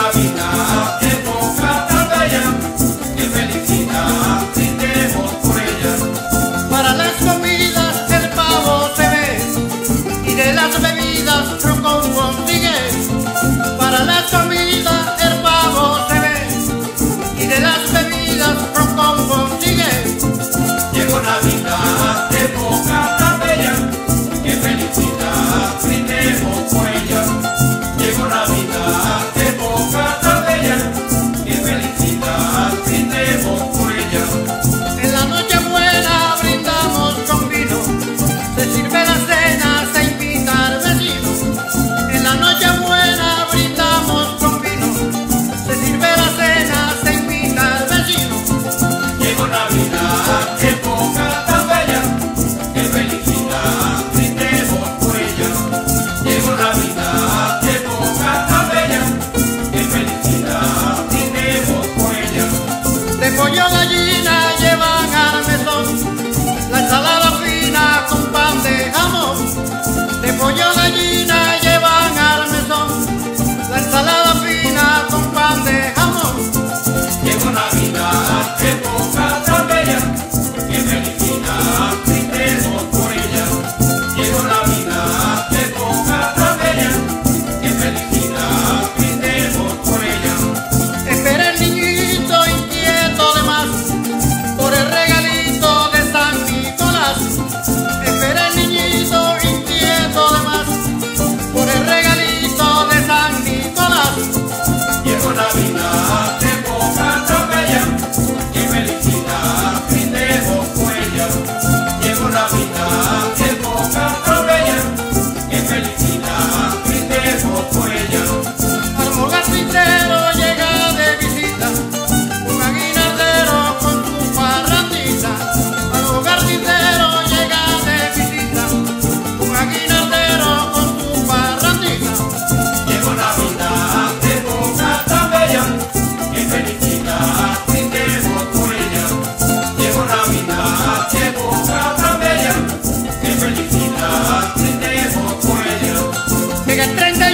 Navidad, época tan bella, que felicidad brindemos por ella. Para las comidas el pavo se ve y de las bebidas un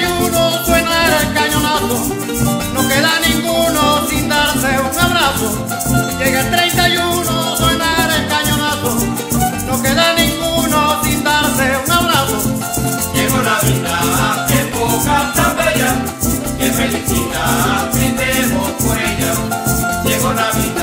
uno suena el cañonazo, no queda ninguno sin darse un abrazo. Llega el 31, suena el cañonazo, no queda ninguno sin darse un abrazo. Llegó la vida, época tan bella, que felicidad brindemos por ella. Llegó la vida.